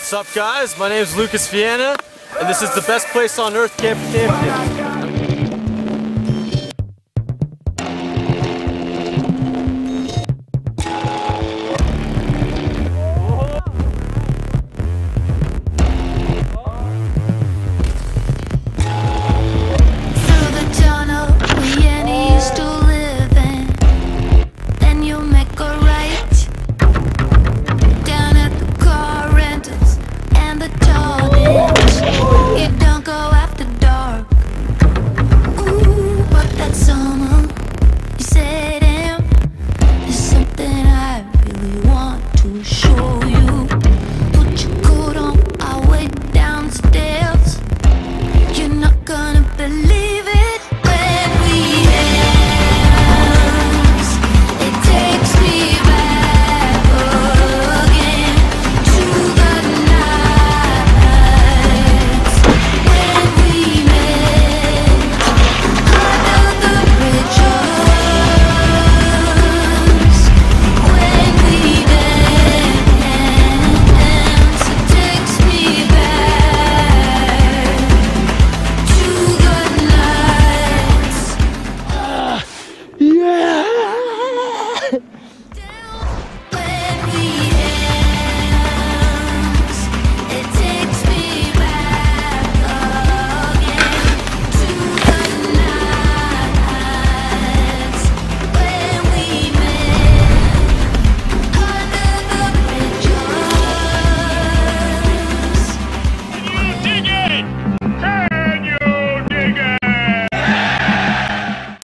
What's up guys? My name is Lucas Vienna, and this is the best place on earth, Camp Campion.